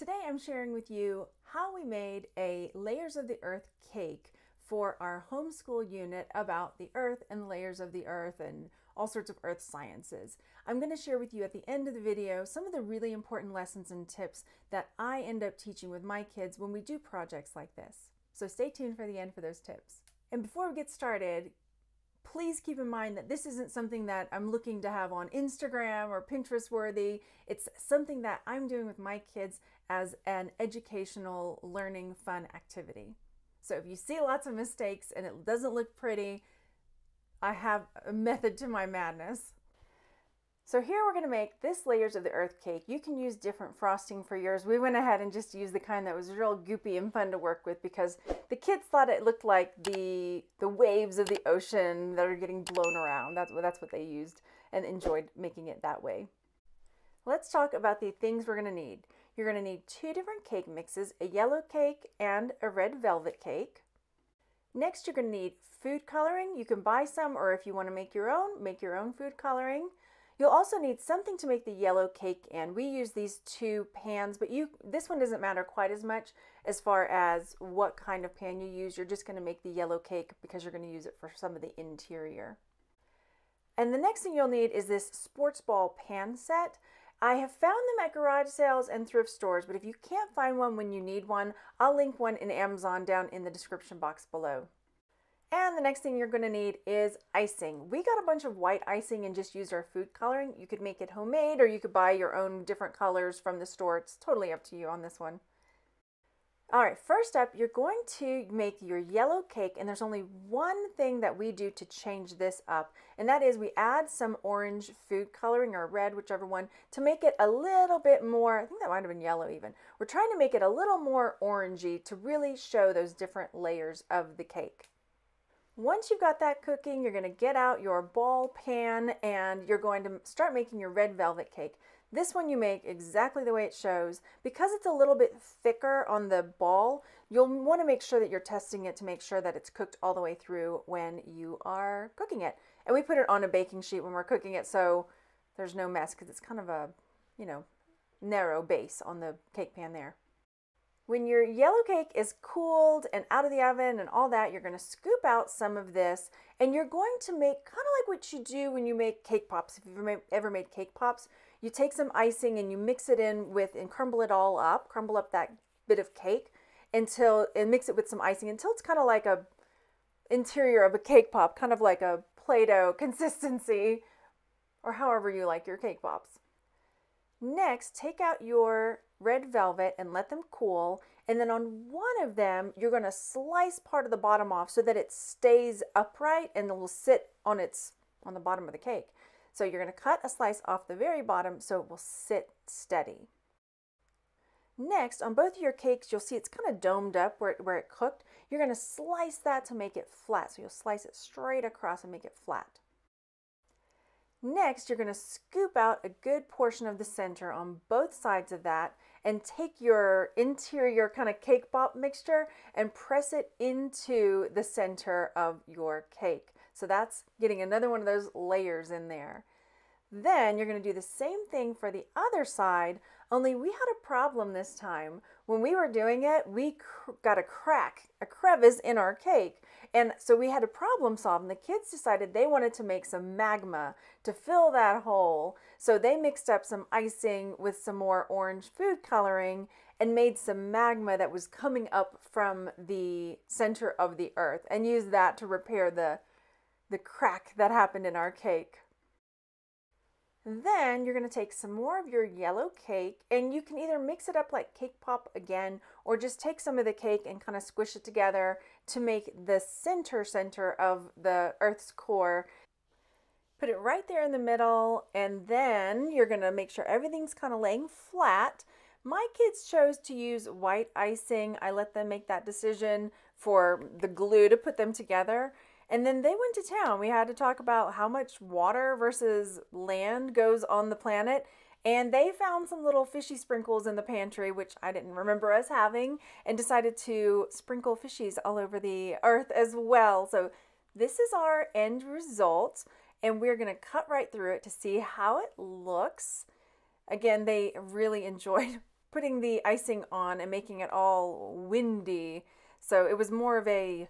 Today I'm sharing with you how we made a layers of the earth cake for our homeschool unit about the earth and layers of the earth and all sorts of earth sciences. I'm going to share with you at the end of the video some of the really important lessons and tips that I end up teaching with my kids when we do projects like this. So stay tuned for the end for those tips. And before we get started, please keep in mind that this isn't something that I'm looking to have on Instagram or Pinterest worthy. It's something that I'm doing with my kids as an educational, learning, fun activity. So if you see lots of mistakes and it doesn't look pretty, I have a method to my madness. So here we're going to make this layers of the earth cake. You can use different frosting for yours. We went ahead and just used the kind that was real goopy and fun to work with because the kids thought it looked like the the waves of the ocean that are getting blown around. That's that's what they used and enjoyed making it that way. Let's talk about the things we're going to need. You're going to need two different cake mixes, a yellow cake and a red velvet cake. Next, you're going to need food coloring. You can buy some or if you want to make your own, make your own food coloring. You'll also need something to make the yellow cake in. We use these two pans, but you this one doesn't matter quite as much as far as what kind of pan you use. You're just going to make the yellow cake because you're going to use it for some of the interior. And the next thing you'll need is this sports ball pan set. I have found them at garage sales and thrift stores, but if you can't find one when you need one, I'll link one in Amazon down in the description box below. And the next thing you're going to need is icing. We got a bunch of white icing and just used our food coloring. You could make it homemade or you could buy your own different colors from the store. It's totally up to you on this one. All right, first up, you're going to make your yellow cake, and there's only one thing that we do to change this up, and that is we add some orange food coloring or red, whichever one, to make it a little bit more, I think that might have been yellow even. We're trying to make it a little more orangey to really show those different layers of the cake. Once you've got that cooking, you're going to get out your ball pan and you're going to start making your red velvet cake. This one you make exactly the way it shows. Because it's a little bit thicker on the ball, you'll want to make sure that you're testing it to make sure that it's cooked all the way through when you are cooking it. And we put it on a baking sheet when we're cooking it so there's no mess because it's kind of a, you know, narrow base on the cake pan there. When your yellow cake is cooled and out of the oven and all that, you're going to scoop out some of this and you're going to make kind of like what you do when you make cake pops. If you've ever made, cake pops, you take some icing and you mix it in with and crumble it all up, crumble up that bit of cake until and mix it with some icing until it's kind of like a interior of a cake pop, kind of like a Play-Doh consistency or however you like your cake pops. Next, take out your red velvet and let them cool. And then on one of them, you're going to slice part of the bottom off so that it stays upright and will sit on its on the bottom of the cake. So you're going to cut a slice off the very bottom so it will sit steady. Next, on both of your cakes, you'll see it's kind of domed up where it, where it cooked. You're going to slice that to make it flat. So you'll slice it straight across and make it flat. Next, you're going to scoop out a good portion of the center on both sides of that and take your interior kind of cake pop mixture and press it into the center of your cake. So that's getting another one of those layers in there. Then you're going to do the same thing for the other side, only we had a problem this time. When we were doing it, we got a crack, a crevice in our cake. And so we had a problem solve, and the kids decided they wanted to make some magma to fill that hole. So they mixed up some icing with some more orange food coloring and made some magma that was coming up from the center of the earth and used that to repair the, the crack that happened in our cake. Then you're going to take some more of your yellow cake and you can either mix it up like cake pop again or just take some of the cake and kind of squish it together to make the center center of the earth's core. Put it right there in the middle and then you're going to make sure everything's kind of laying flat. My kids chose to use white icing. I let them make that decision for the glue to put them together. And then they went to town. We had to talk about how much water versus land goes on the planet. And they found some little fishy sprinkles in the pantry, which I didn't remember us having, and decided to sprinkle fishies all over the earth as well. So this is our end result, and we're going to cut right through it to see how it looks. Again, they really enjoyed putting the icing on and making it all windy. So it was more of a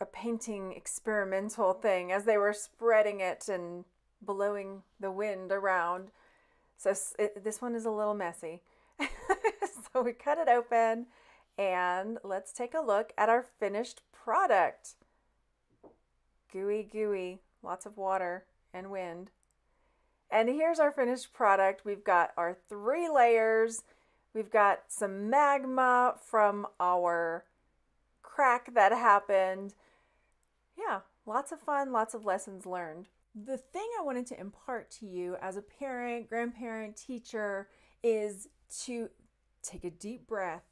a painting experimental thing as they were spreading it and blowing the wind around. So it, this one is a little messy. so we cut it open and let's take a look at our finished product. Gooey, gooey, lots of water and wind. And here's our finished product. We've got our three layers. We've got some magma from our crack that happened. Yeah, lots of fun, lots of lessons learned. The thing I wanted to impart to you as a parent, grandparent, teacher is to take a deep breath,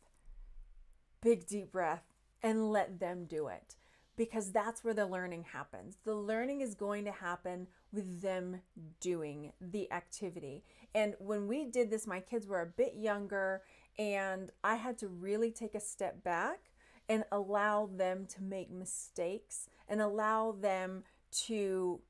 big deep breath, and let them do it because that's where the learning happens. The learning is going to happen with them doing the activity. And when we did this, my kids were a bit younger, and I had to really take a step back and allow them to make mistakes and allow them to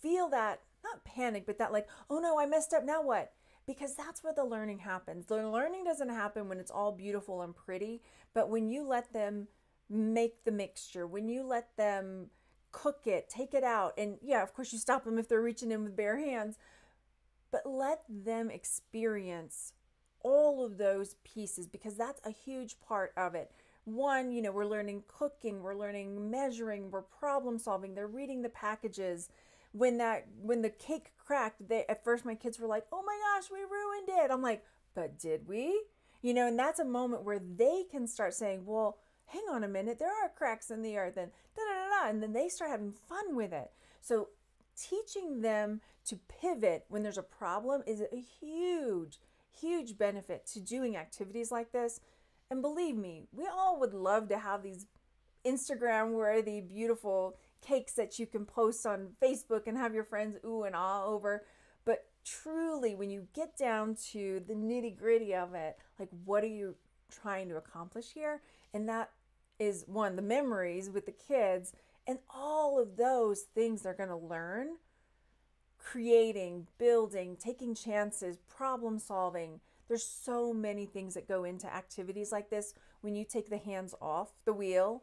feel that, not panic, but that like, oh no, I messed up, now what? Because that's where the learning happens. The learning doesn't happen when it's all beautiful and pretty, but when you let them make the mixture, when you let them cook it, take it out, and yeah, of course, you stop them if they're reaching in with bare hands, but let them experience all of those pieces because that's a huge part of it. One, you know, we're learning cooking, we're learning measuring, we're problem solving, they're reading the packages. When that when the cake cracked, they at first my kids were like, "Oh my gosh, we ruined it." I'm like, "But did we?" You know, and that's a moment where they can start saying, "Well, hang on a minute, there are cracks in the earth and da da da da. And then they start having fun with it. So teaching them to pivot when there's a problem is a huge, huge benefit to doing activities like this. And believe me, we all would love to have these Instagram worthy, beautiful cakes that you can post on Facebook and have your friends ooh and ah over. But truly, when you get down to the nitty gritty of it, like what are you trying to accomplish here? And that is one, the memories with the kids, and all of those things they're going to learn creating, building, taking chances, problem solving. There's so many things that go into activities like this when you take the hands off the wheel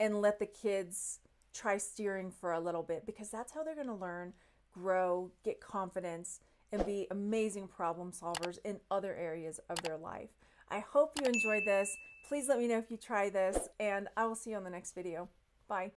and let the kids try steering for a little bit because that's how they're going to learn, grow, get confidence, and be amazing problem solvers in other areas of their life. I hope you enjoyed this. Please let me know if you try this, and I will see you on the next video. Bye.